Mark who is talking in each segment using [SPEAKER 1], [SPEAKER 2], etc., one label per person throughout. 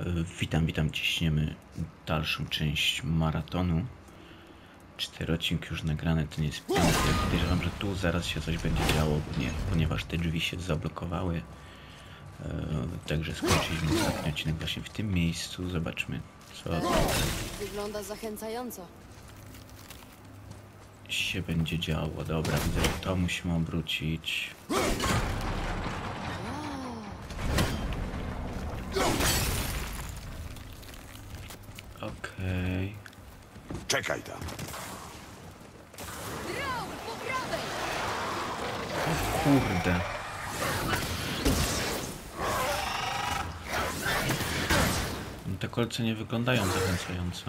[SPEAKER 1] E, Witam, witam. Ciśniemy dalszą część maratonu. Cztery odcinki już nagrane, to nie jest piąty. Podejrzewam, że tu zaraz się coś będzie działo, nie, ponieważ te drzwi się zablokowały. E, Także skończyliśmy ostatni odcinek właśnie w tym miejscu. Zobaczmy, co
[SPEAKER 2] Wygląda zachęcająco.
[SPEAKER 1] się będzie działo. Dobra, widzę, że to musimy obrócić. Okej.
[SPEAKER 3] Czekaj tam.
[SPEAKER 2] Raul, po prawej!
[SPEAKER 1] Kurde. No Te kolce nie wyglądają zachęcająco.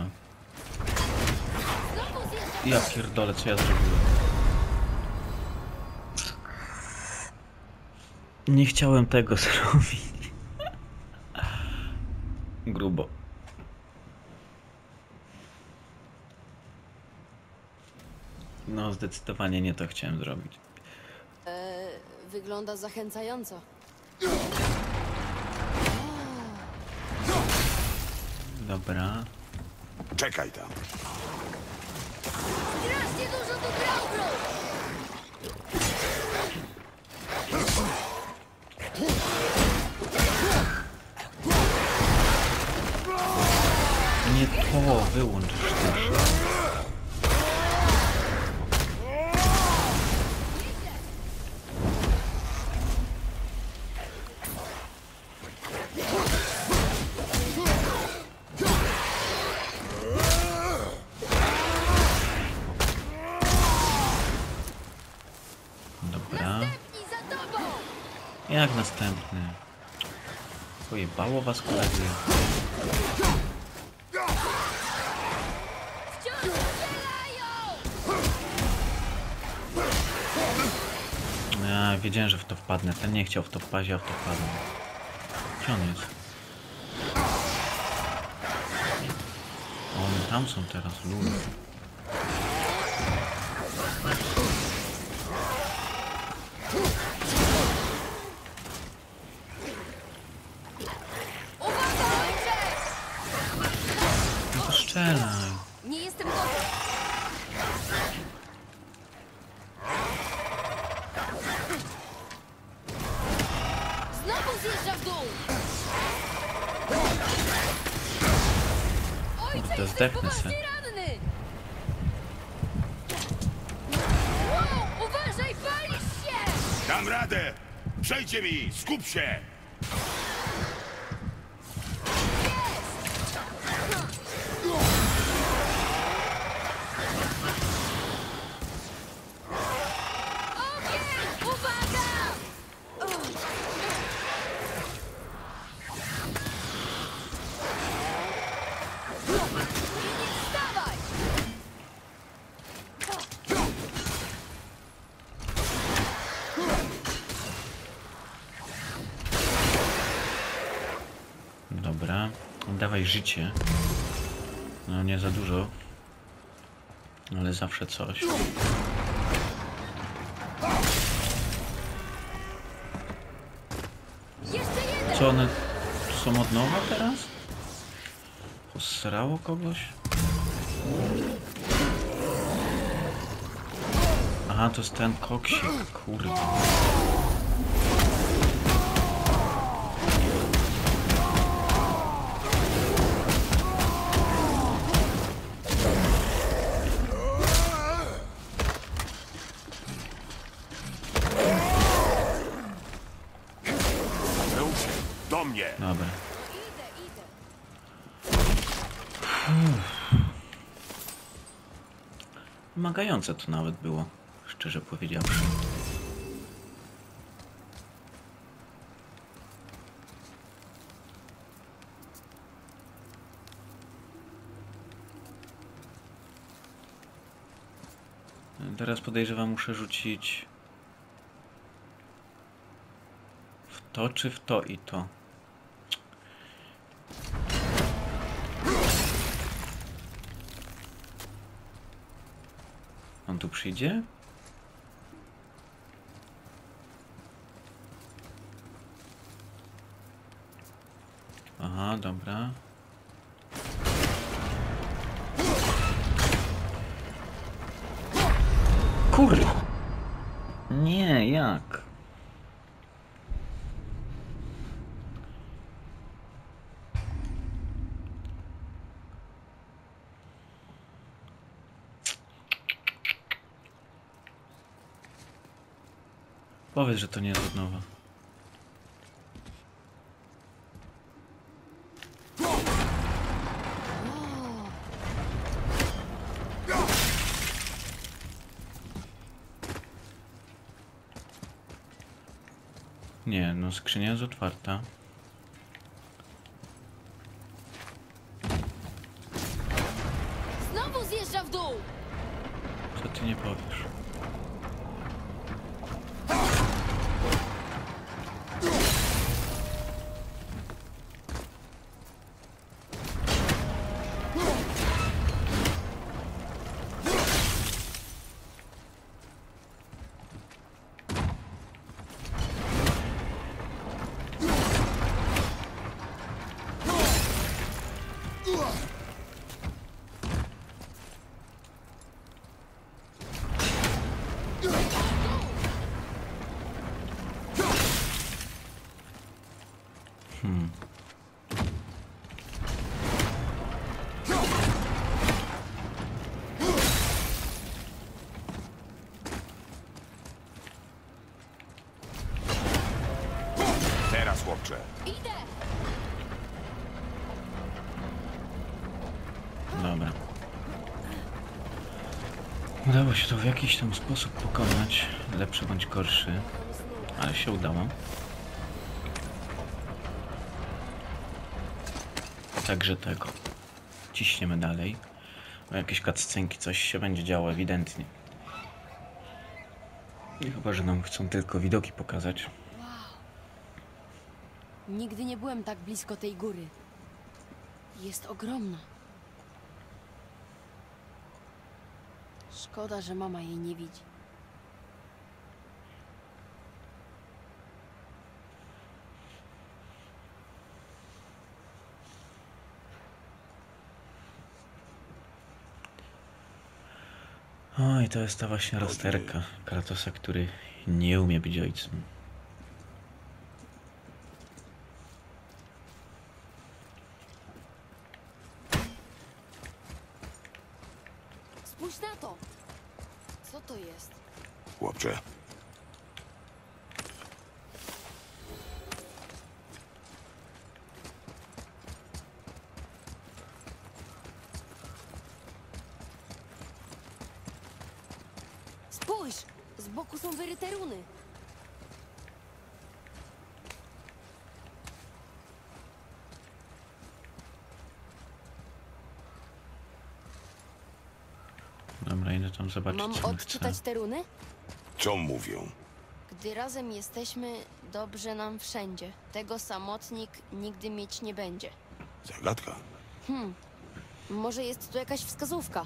[SPEAKER 2] Znowu zjeżdża
[SPEAKER 1] Ja pierdolę, co ja zrobiłem? Nie chciałem tego zrobić. Grubo. No, zdecydowanie nie to chciałem zrobić.
[SPEAKER 2] e, Wygląda zachęcająco.
[SPEAKER 1] Dobra.
[SPEAKER 3] Czekaj tam.
[SPEAKER 2] Strasznie dużo tu!
[SPEAKER 1] Nie to, wyłączysz też. Jak następny? Pojebało was
[SPEAKER 2] strzelają!
[SPEAKER 1] Ja wiedziałem, że w to wpadnę. Ten nie chciał w to wpaść, a w to wpadnę. Gdzie on jest? O, oni tam są teraz, lul. Zdechnę se.
[SPEAKER 3] Dam radę! Przejdźcie mi! Skup się!
[SPEAKER 1] Dobra. Dawaj życie. No nie za dużo. Ale zawsze coś. Co one są od nowa teraz? Posrało kogoś? Aha, to jest ten koksik, kurde. Wymagające to nawet było, szczerze powiedziawszy. Teraz podejrzewam, muszę rzucić w to czy w to i to. Przyjdzie? Aha, dobra. Kur... Nie, jak? Powiedz, że to nie jest od nowa. Nie, no skrzynia jest otwarta.
[SPEAKER 3] Chłopcze.
[SPEAKER 2] Idę!
[SPEAKER 1] Dobra. Udało się to w jakiś tam sposób pokonać, lepszy bądź gorszy, ale się udało. Także tego. Ciśniemy dalej. O jakieś cutscenki, coś się będzie działo ewidentnie. I chyba, że nam chcą tylko widoki pokazać.
[SPEAKER 2] Nigdy nie byłem tak blisko tej góry. Jest ogromna. Szkoda, że mama jej nie widzi.
[SPEAKER 1] O, i to jest ta właśnie rozterka Kratosa, który nie umie być ojcem.
[SPEAKER 2] Spójrz na to! Co to jest?
[SPEAKER 3] Chłopcze.
[SPEAKER 2] Spójrz! Z boku są wyryte runy.
[SPEAKER 1] Dobra, idę tam zobaczyć,
[SPEAKER 2] Mam
[SPEAKER 1] co on chce.
[SPEAKER 2] odczytać te runy?
[SPEAKER 3] Co mówią?
[SPEAKER 2] Gdy razem jesteśmy, dobrze nam wszędzie. Tego samotnik nigdy mieć nie będzie.
[SPEAKER 3] Zagadka.
[SPEAKER 2] Może jest tu jakaś wskazówka?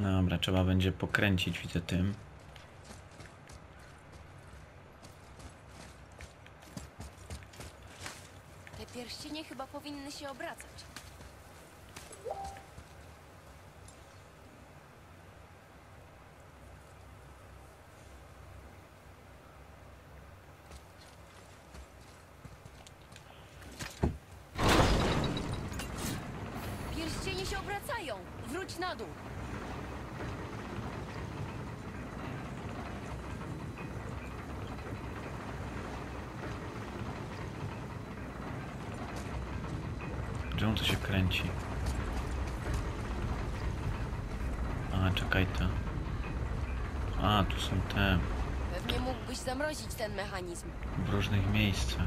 [SPEAKER 1] Dobra, trzeba będzie pokręcić, widzę tym.
[SPEAKER 2] Te pierścienie chyba powinny się obracać. Pierścienie się obracają! Wróć na dół!
[SPEAKER 1] Czemu to się kręci? A, czekaj to. A, tu są te
[SPEAKER 2] Pewnie mógłbyś zamrozić ten mechanizm.
[SPEAKER 1] w różnych miejscach.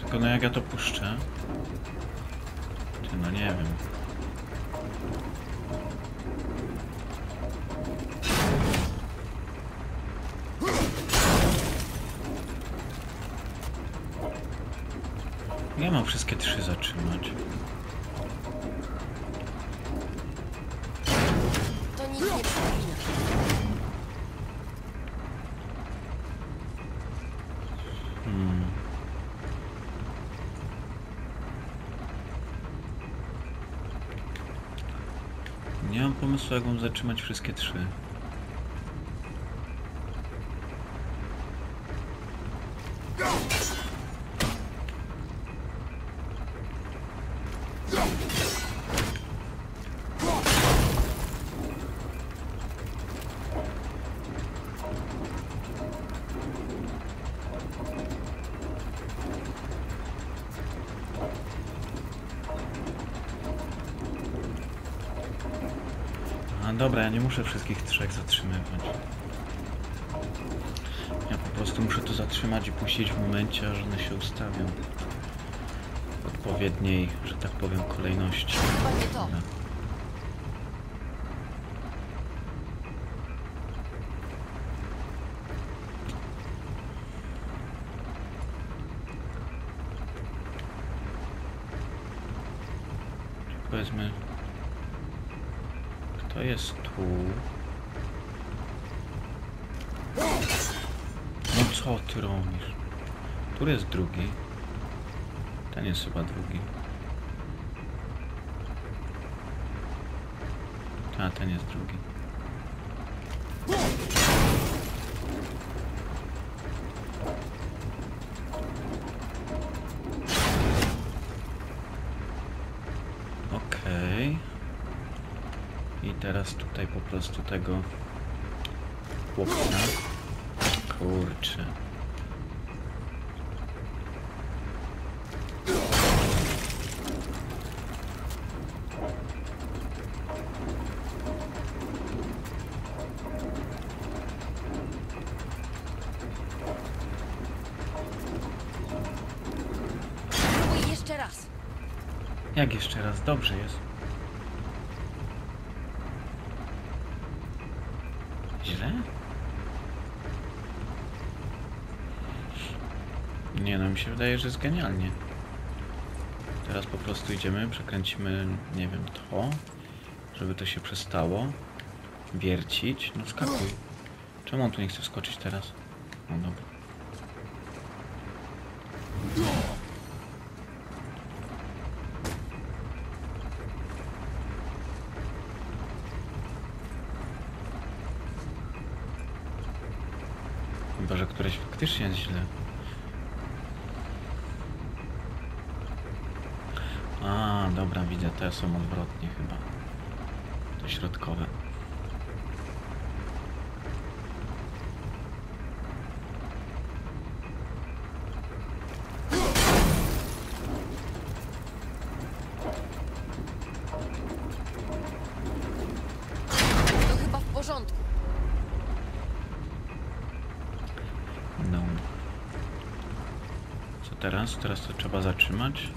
[SPEAKER 1] Tylko no jak ja to puszczę? Mam zatrzymać wszystkie trzy. A dobra, ja nie muszę wszystkich trzech zatrzymywać. Ja po prostu muszę to zatrzymać i puścić w momencie, aż one się ustawią. W odpowiedniej, że tak powiem, kolejności.
[SPEAKER 2] Chyba nie to.
[SPEAKER 1] Dobra. Czyli Powiedzmy, kto jest tu? No co ty robisz? Tu jest drugi. Ten jest chyba drugi. A ten jest drugi. Okej. I teraz tutaj po prostu tego chłopca. Kurczę.
[SPEAKER 2] Jeszcze raz.
[SPEAKER 1] Jak jeszcze raz? Dobrze jest. Źle? Nie no, mi się wydaje, że jest genialnie. Teraz po prostu idziemy, przekręcimy, nie wiem, to, żeby to się przestało wiercić. No skakuj. Czemu on tu nie chce wskoczyć teraz? No dobra. Chyba, że któreś faktycznie jest źle. A, dobra, widzę, te są odwrotnie chyba. Te środkowe.
[SPEAKER 2] To chyba w porządku.
[SPEAKER 1] No. Co teraz? Teraz to trzeba zatrzymać.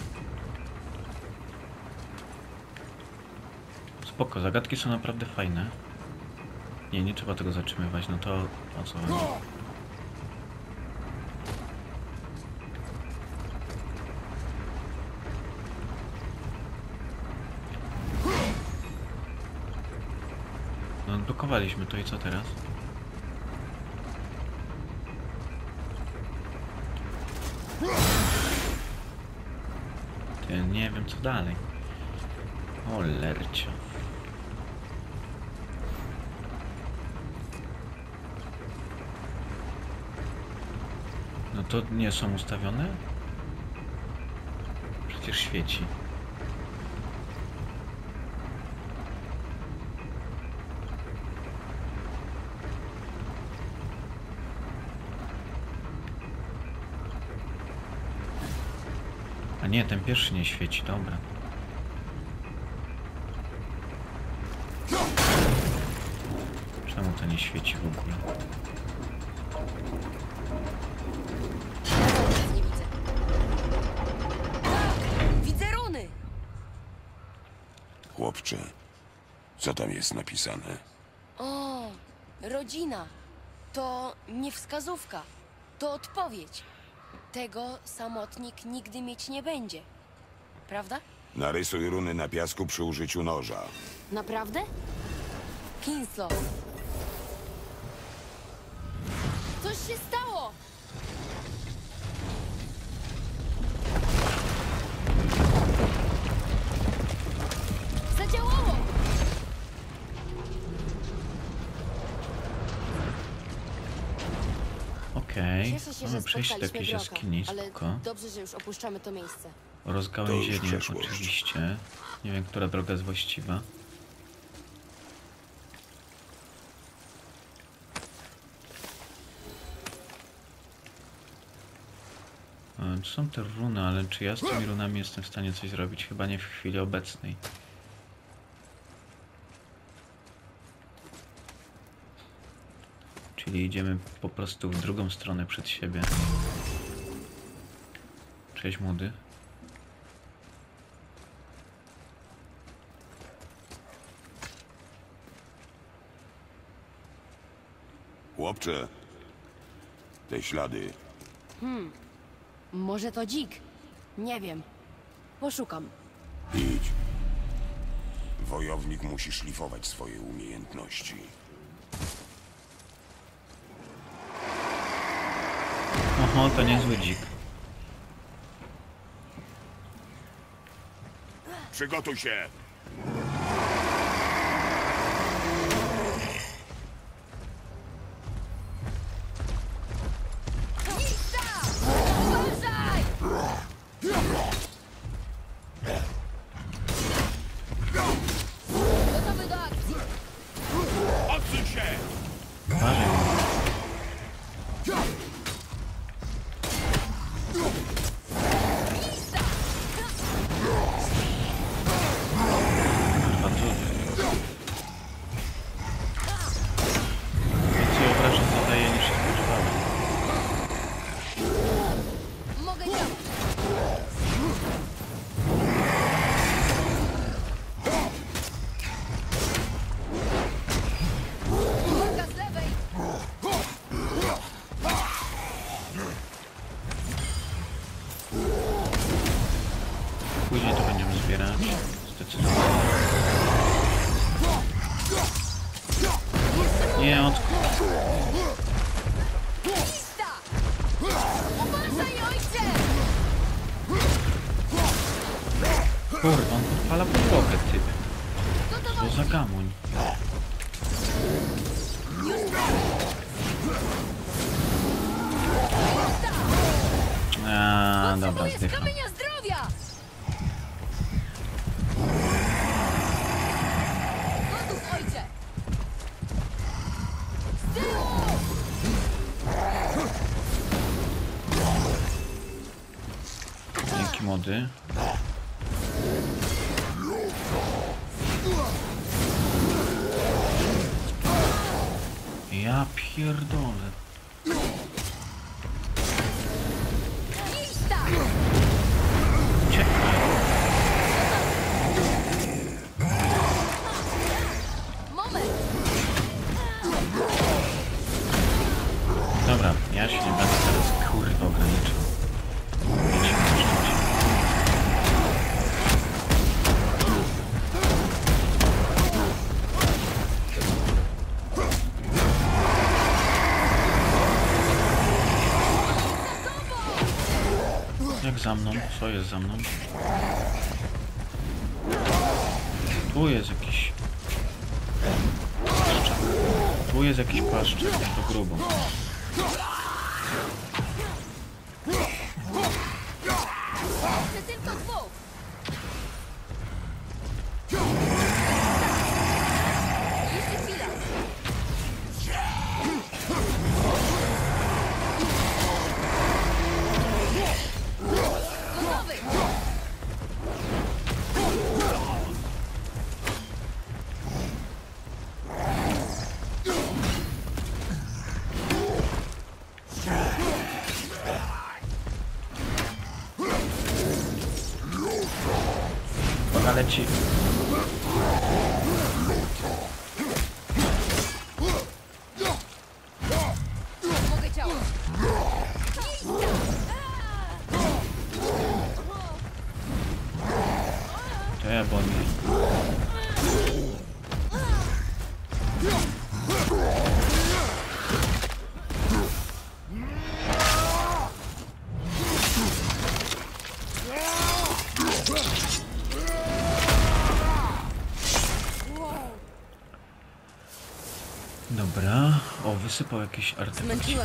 [SPEAKER 1] Spoko, zagadki są naprawdę fajne. Nie, nie trzeba tego zatrzymywać, no to o co chodzi? No odblokowaliśmy to i co teraz? Ty, nie wiem co dalej. O lercio. To nie są ustawione? Przecież świeci. A nie, ten pierwszy nie świeci, dobra. Czemu to nie świeci w ogóle?
[SPEAKER 3] Chłopcze, co tam jest napisane?
[SPEAKER 2] O, rodzina. To nie wskazówka. To odpowiedź. Tego samotnik nigdy mieć nie będzie. Prawda?
[SPEAKER 3] Narysuj runy na piasku przy użyciu noża.
[SPEAKER 2] Naprawdę? Kinslow. Coś się stało! zadziałało!
[SPEAKER 1] Okej,
[SPEAKER 2] okay.
[SPEAKER 1] Mamy przejść do jakiejś
[SPEAKER 2] spotkaliśmy
[SPEAKER 1] jaskini, spoko.
[SPEAKER 2] dobrze, że już opuszczamy to miejsce.
[SPEAKER 1] Rozgałęzienie oczywiście. Nie wiem, która droga jest właściwa. E, są te runy, ale czy ja z tymi runami jestem w stanie coś zrobić? Chyba nie w chwili obecnej. Czyli idziemy po prostu w drugą stronę przed siebie. Cześć młody.
[SPEAKER 3] Chłopcze, te ślady.
[SPEAKER 2] Może to dzik? Nie wiem. Poszukam.
[SPEAKER 3] Idź. Wojownik musi szlifować swoje umiejętności.
[SPEAKER 1] Oho, to niezły dzik.
[SPEAKER 3] Przygotuj się!
[SPEAKER 1] Później to będziemy zbierać. Zdecydowanie. Nie, od... Ja pierdolę. Co jest za mną? Tu jest jakiś... Paszczak. Tu jest jakiś paszczak, to grubo. posypał jakieś artefakciki.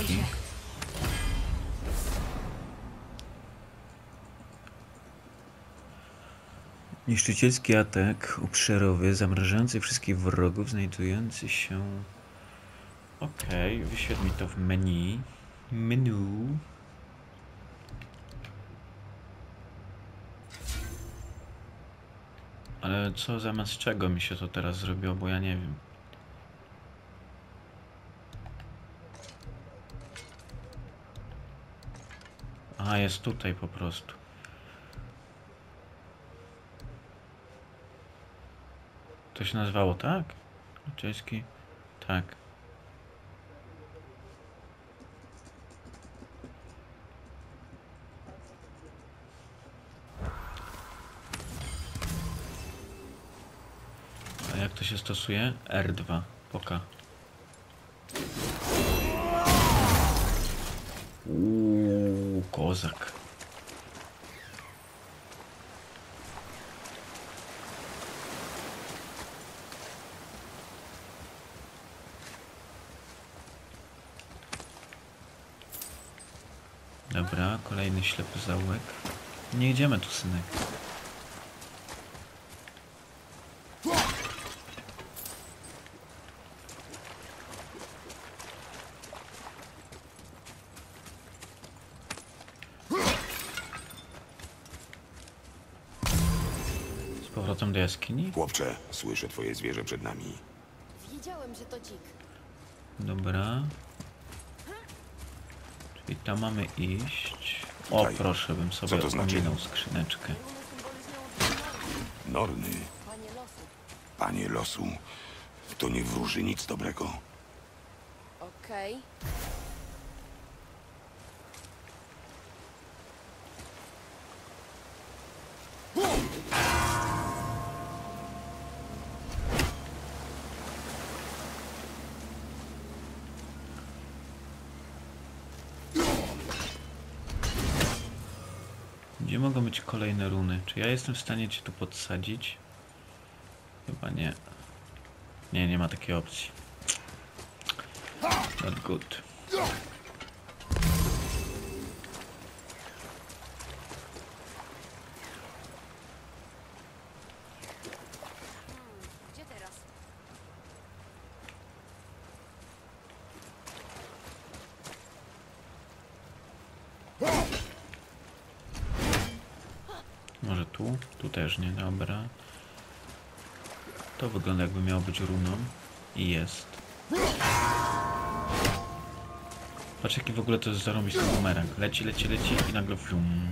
[SPEAKER 1] Niszczycielski atak obszarowy, zamrażający wszystkich wrogów, znajdujący się... Okej, okay, wyświetl mi to w menu. Menu. Ale co zamiast czego mi się to teraz zrobiło, bo ja nie wiem. A, jest tutaj po prostu. To się nazywało tak? Czeski? Tak. A jak to się stosuje? R2. Poka. Kozak. Dobra, kolejny ślepy zaułek. Nie idziemy tu, synek. Powrotem do jaskini?
[SPEAKER 3] Chłopcze, słyszę twoje zwierzę przed nami.
[SPEAKER 2] Wiedziałem, że to dzik.
[SPEAKER 1] Dobra. Czyli tam mamy iść. O,
[SPEAKER 3] Tutaj.
[SPEAKER 1] proszę, bym sobie
[SPEAKER 3] Co to znaczy?
[SPEAKER 1] ominął skrzyneczkę.
[SPEAKER 3] Norny,
[SPEAKER 2] panie losu.
[SPEAKER 3] panie losu, to nie wróży nic dobrego.
[SPEAKER 2] Okej.
[SPEAKER 1] Gdzie mogą być kolejne runy? Czy ja jestem w stanie cię tu podsadzić? Chyba nie. Nie, nie ma takiej opcji. Not good.
[SPEAKER 2] Gdzie teraz?
[SPEAKER 1] Może tu? Tu też nie, dobra. To wygląda jakby miało być runą. I jest. Patrz jaki w ogóle to jest zarąbisty bumerang. Leci, leci, leci i nagle fium.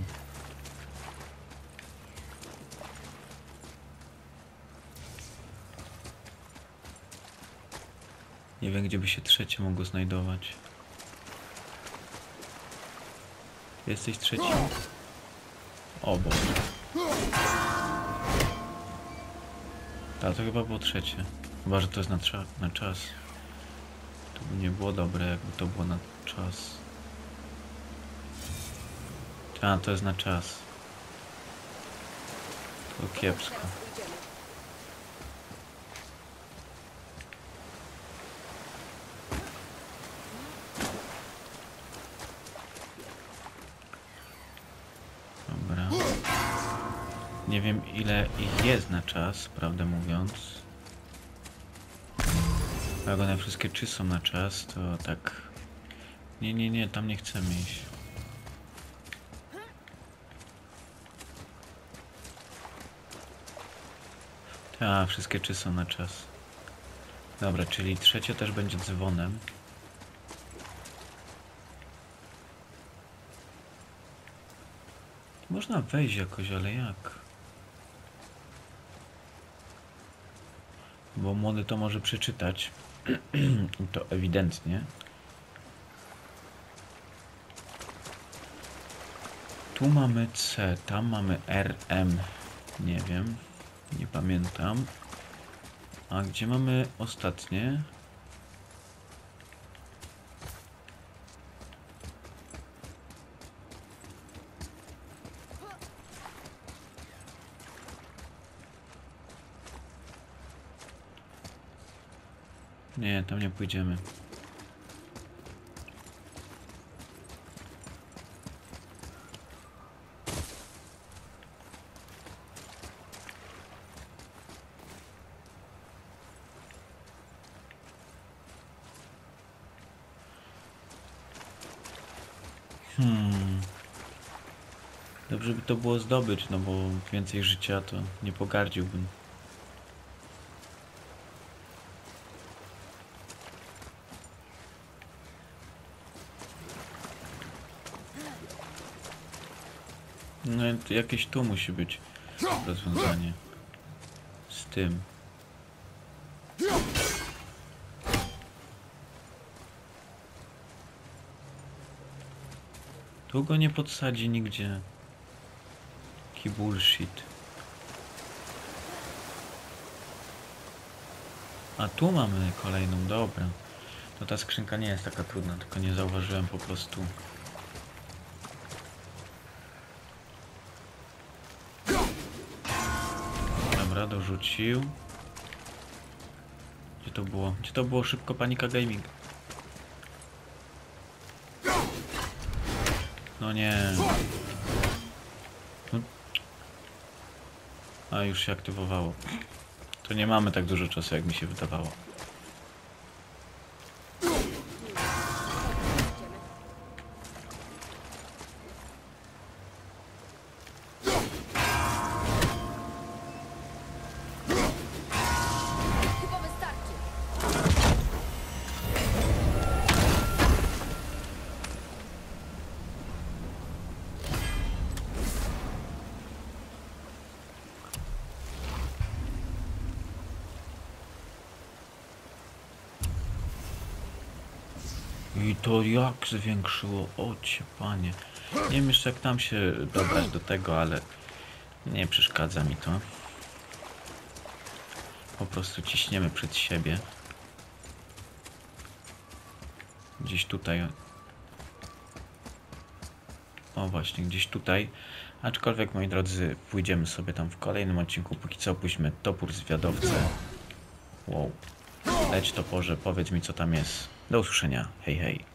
[SPEAKER 1] Nie wiem gdzie by się trzecie mogło znajdować. Jesteś trzeci? O Boże. A to chyba było trzecie. Chyba, że to jest na, na czas. To by nie było dobre, jakby to było na czas. A, to jest na czas. To kiepsko.
[SPEAKER 2] Teraz pójdziemy.
[SPEAKER 1] Dobra. Nie wiem ile ich jest na czas, prawdę mówiąc. Jak one wszystkie trzy są na czas, to tak... Nie, nie, nie, tam nie chcemy iść. Tak, wszystkie trzy są na czas. Dobra, czyli trzecie też będzie dzwonem. Można wejść jakoś, ale jak? Bo młody to może przeczytać. To ewidentnie. Tu mamy C, tam mamy RM. Nie wiem. Nie pamiętam. A gdzie mamy ostatnie? Nie, tam nie pójdziemy. Hmm. Dobrze by to było zdobyć, no bo więcej życia to nie pogardziłbym. To jakieś tu musi być rozwiązanie. Z tym. Tu go nie podsadzi nigdzie. Jaki bullshit. A tu mamy kolejną, dobra. To ta skrzynka nie jest taka trudna, tylko nie zauważyłem po prostu. Dorzucił. Gdzie to było? Gdzie to było szybko panika gaming? No nie. No. A już się aktywowało. To nie mamy tak dużo czasu, jak mi się wydawało. To jak zwiększyło? O cię panie. Nie wiem jeszcze jak tam się dobrać do tego, ale nie przeszkadza mi to. Po prostu ciśniemy przed siebie. Gdzieś tutaj. O właśnie, gdzieś tutaj. Aczkolwiek moi drodzy, pójdziemy sobie tam w kolejnym odcinku. Póki co pójdźmy topór zwiadowcę. Wow. Leć toporze, powiedz mi co tam jest. Do usłyszenia. Hej hej.